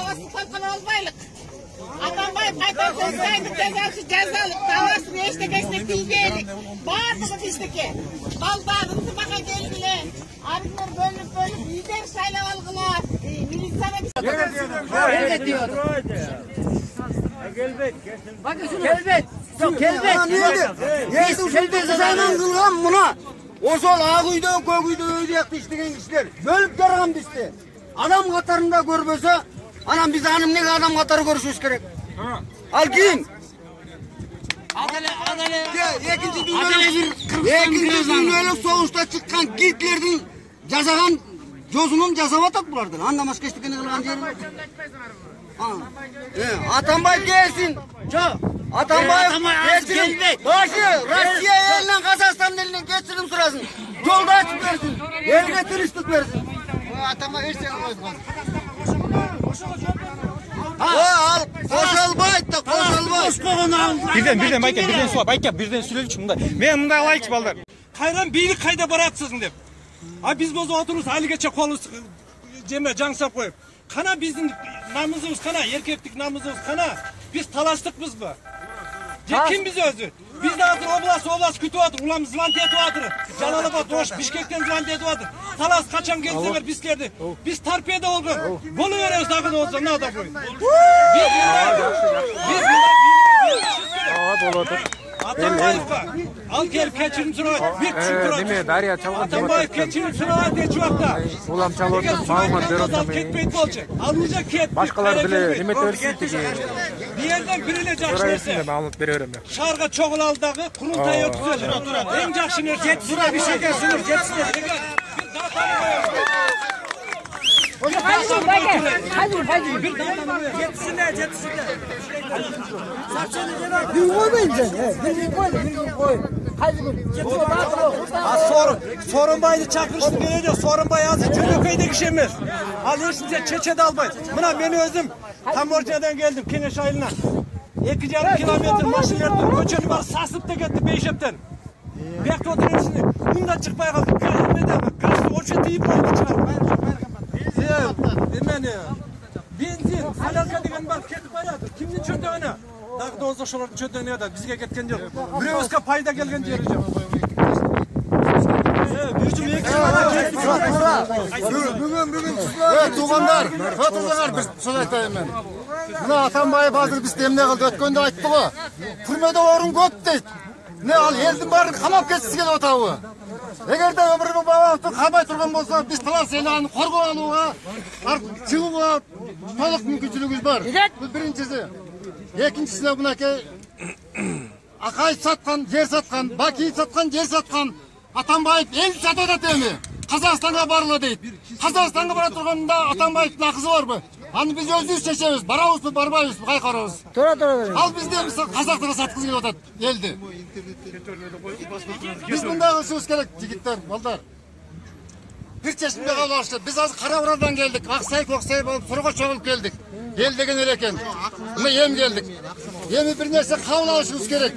Havası kalkan olmaylık. Adam bay kaytan sözseydik cezası cezalık. Davası ne işte geçtik bilgeydik. Bağırdı mı bizdeki? Daldağınızı baka geldiler. Abimler bölüp bölüp lider sayla algılar. E, Milisyana bir Elbet diyordu. Bakın şunu. Kelbet. Yok kelbet. Yesin şimdi kızanın kılgan buna. O sol ağıydı, köküydü, öydü yaktı işleyen kişiler. Bölüp yarıgan bizdi. Adam katarında görmese, anam biz hanım ne adam katarı görüşürüz gerek. Al kim? Adale adale. İkinci Kırgızistan ikinci dünyada soğuşta çıkan Gitler'in cazagan Cozunun cazavatak bulardır. Anlamış geçtik ne kılgan diyelim. Atanbay gelsin. Atanbay gelmek. Başı Rusya elinden Kazakistan elinden geçirin sırasın. Yolda açık versin. Eline turistik versin. Atanbay hiç yapmaz. ал қошалбайды да қошалбайды бірден бірден байке бірден сұлап байке бірден сөйлелікші мындай мен мындай алайықшы балдар қайран билік қайда баратсың деп а біз болса отырмыз әлігеше қолымыз жеме жаңсап қойып қана біздің намысымыз қана еркектік намысымыз қана біз таластықпыз ба Biz biz. Ce kim bizi özü? Biz de hazır oblast oblast kütü atır. Ulan zılantiye tuatır. Canalıba doş Bişkek'ten zılantiye tuatır. Talas kaçan gelseler bizlerdi. Biz tarpiyede olgun. Bunu veriyoruz dakika olsa ne da koy. Biz biz biz Atambayevka. Al gel keçirim sıra. Bir çukur aç. Nime Darya çalgın Atambayev keçirim sıra diye çuvakta. Ulan çalgın Muhammed Berotam. Ketmeyip olacak. Alınacak ket. Başkalar bile nime tersi ki. Bir yerden birilecek Oraya işte. üstünde Mahmut veriyorum ya. Şarga çoğul aldağı kurultay yok güzel. En cakşınır. Jet sıra bir şeker sunur. Jet sıra. Bir daha tanımıyor. Hadi dur bakın. Hadi dur hadi dur. Bir sen. he. Bir koy, bir koy. Hadi. Ha sorun. Sorun baydı çakmıştı böyle de sorun bay azı Çölököy'deki şeyimiz. Al işte çeçede albay. Buna beni özüm. Tam ortadan geldim Keneş ayılına. İki yarım kilometre maşinlerden göçeni var sasıp da gitti Beyşep'ten. Bekle oturuyorum şimdi. Bunda çıkmaya kalktım. Kahve de kaçtı. O şey deyip oldu немене бензин солярка деген бар кетіп бара жатыр кімнің чөтегіне тағы дозышылардың чөтегіне еді бізге кеткен жоқ біреуімізге пайда келген жері жоқ бүгін бүгін туғандар тұра тұрсаңдар біз сөз айтайын мен мына атамбаев азыр бізді эмне қылды өткенде айтты ғой түрмеде орын көп дейді міне ал елдің барын қамап кеткісі келіп отыр Егер де өмірінің қамай тұрған болса, біз талас еланы қорғап алуға, шығуға толық мүмкіншілігіміз бар. Бұл біріншісі. Екіншісі мынакей Ақай сатқан, жер сатқан, Баки сатқан, жер сатқан. Атамбаев ел жатат эми. Қазақстанға барыла дейт. Қазақстанға бара тұрғанда Атамбаевтың ақысы барбы? аны біз өзіміз шешеміз барамыз ба бармаймыз ба қай қарабыз тура тура ал бізде мысалы қазақтарға сатқызып келіп жатады елді біз мындағы сөз керек жігіттер балдар бір шешімге қалмақшы біз қазір қарабұрадан келдік ақсай көксай болып сұрға шоғылып келдік. Ел деген ел екен. Мына ем келдік. Енді бір нәрсе қабыл алуымыз керек.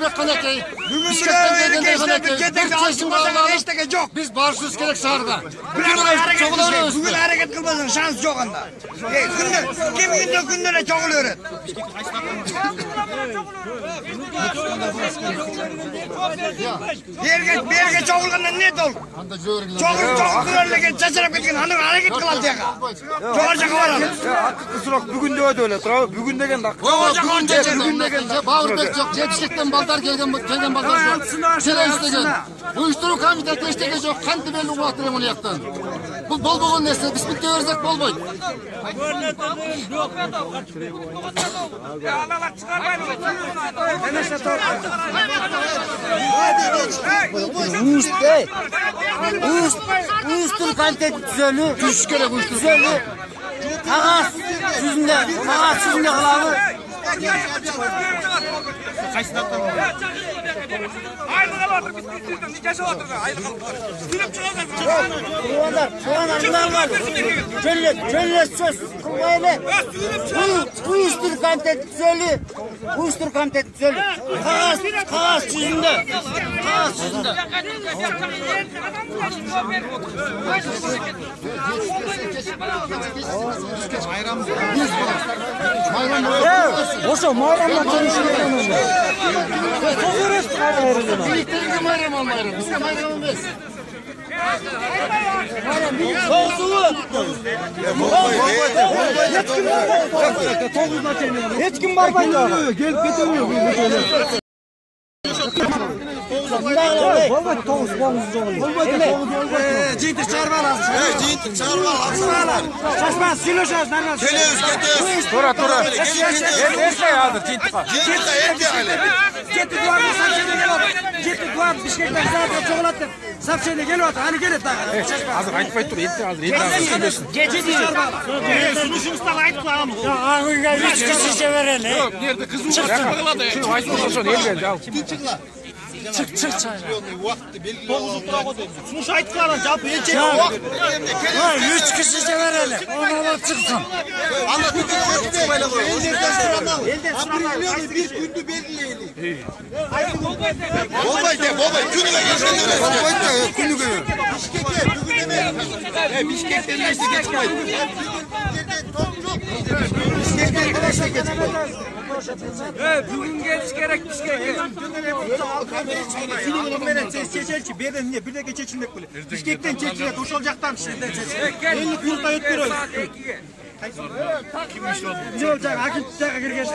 bir qanaqay biz borishimiz kerak sarda bugun harakat qilmasdan shans yo'q unda kunda kim kunda kundana choqilaveradi yerga bu yerga choqilganda ne to'l choqilib choqilib turarlagan chachrab ketgan anavi harakat qiladi bu yoqqa cho'g'ircha qilib qizroq bugun deb o'ylayapti bugun degan bugun degan bavrbek yo'q jetishlikdan dak. Çoğul çakı var çaçırıp. Бауырбек жоқ, жетістіктен балдар келген келген балдар жоқ. Келе істеген. Uyuşturucu комитеті ештеңе жоқ. Қанты белі уақыт мына жақтан. Бұл болмаған нәрсе. Біз бітте берсек болмайды. Uğuz değil. Uğuz, Uğuz'tur kalite düzeli. Düşüş керек uyuşturucu. Düzeli. Ağaç yüzünde, ağaç yüzünde kılavı. Kurbanlar, soğanlar var. Çölle, çölle söz. Kılmayla. Bu, bu üstür kantet söyle. Bu üstür kantet söyle. Kağıt, kağıt çizimde. Kağıt çizimde. Boşa mağaramla konuşuyoruz. Birlikte bayram olmayalım. Biz de bayram olmayız. Hiç kim var bende? Gel getiriyor. Vallahi tavus bağımsız oluyor. Cinti çağırma lazım. Evet, cinti çağırma lazım. Şaşma, silo şaş, nereden? Geliyoruz, geliyoruz. Tura tura. Her şey hazır. Cinti kal. Cinti etti yani. Gitti duvar bir sapşeyle gel otur. Gitti duvar Bişkek'ten zaten çikolatta. Sapşeyle gel otur. Hani gel et daha. Hazır. Hadi fayt dur. Yetti hazır. Yetti hazır. Cinti çağırma. Üç kişi severin. Nerede kızım? Çık çık. Şu Aysun olsun. El geldi al. Üç kişi severin. Ona çıksın. Olmay de, olmay. Gününe geçen Olmay da günü günü. Bişkek'ten geçti geçmeyin. Bugün geliş gerek Bişkek'e. Seçer bir de niye bir de geçe içinde kule. Bişkek'ten çekiyor, koş olacaktan şeyden çekiyor. Elini yurtta öttürüyor. Kim iş oldu? Ne olacak? Hakim tutacak, gir geçti.